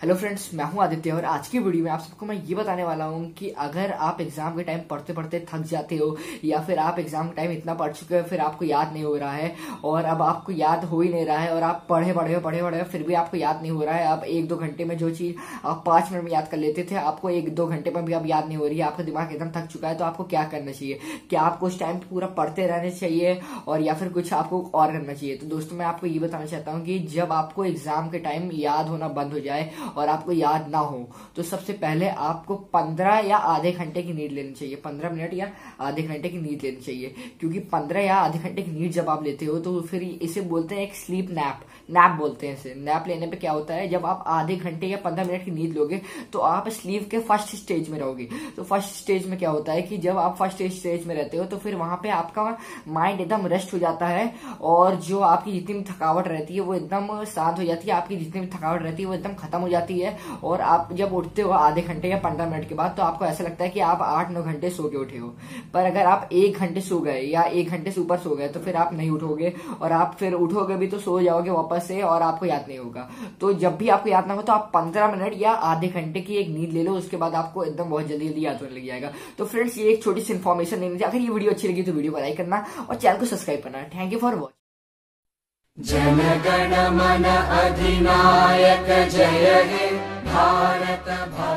Hello friends मैं हूँ आदित्य और आज की वीडियो में आप सबको मैं ये बताने वाला हूँ कि अगर आप एग्ज़ाम के टाइम पढ़ते पढ़ते थक जाते हो, या फिर आप एग्ज़ाम के टाइम इतना पढ़ चुके हो, फिर आपको याद नहीं हो रहा है, और अब आपको याद हो ही नहीं रहा है, और आप पढ़े पढ़े हो पढ़े पढ़े हो फिर भी आपको याद नहीं हो रहा है, आप एक दो घंटे में जो चीज़ आप पाँच मिनट में याद कर लेते थे, आपको एक दो घंटे में भी अब याद नहीं हो रही है, आपका दिमाग एकदम थक चुका है तो आपको क्या करना चाहिए? क्या आपको उस टाइम पूरा पढ़ते रहना चाहिए, और या फिर कुछ आपको और करना चाहिए? तो दोस्तों, मैं आपको ये बताना चाहता हूँ कि जब आपको एग्ज़ाम के टाइम याद होना बंद हो जाए और आपको याद ना हो तो सबसे पहले आपको पंद्रह या आधे घंटे की नींद लेनी चाहिए। पंद्रह मिनट या आधे घंटे की नींद लेनी चाहिए, क्योंकि पंद्रह या आधे घंटे की नींद जब आप लेते हो तो फिर इसे बोलते हैं एक स्लीप नैप नैप बोलते हैं इसे। नैप लेने पे क्या होता है, जब आप आधे घंटे या पंद्रह मिनट की नींद लोगे तो आप स्लीप के फ़र्स्ट स्टेज में रहोगे। तो फ़र्स्ट स्टेज में क्या होता है कि जब आप फ़र्स्ट स्टेज में रहते हो तो फिर वहाँ पे आपका माइंड एकदम रेस्ट हो जाता है, और जो आपकी जितनी भी थकावट रहती है, वो एकदम शांत हो जाती है। आपकी जितनी भी थकावट रहती है, वो एकदम खत्म हो। जाती है और आप जब उठते हो आधे घंटे या पंद्रह मिनट के बाद तो आपको ऐसा लगता है कि आप आठ, नौ घंटे सो के उठे हो। पर अगर आप एक घंटे सो गए या एक घंटे से ऊपर सो गए तो फिर आप नहीं उठोगे और आप फिर उठोगे भी तो सो जाओगे वापस से और आपको याद नहीं होगा। तो जब भी आपको याद ना हो तो आप पंद्रह मिनट या आधे घंटे की एक नींद ले लो, उसके बाद आपको एकदम बहुत जल्दी जल्दी याद होने लग जाएगा। तो फ्रेंड्स, ये एक छोटी सी इन्फॉर्मेशन देनी थी अगर ये वीडियो अच्छी लगी तो वीडियो को लाइक करना और चैनल को सब्सक्राइब करना। थैंक यू फॉर वॉच जनगणमन अधिनायक जय हे भारत भार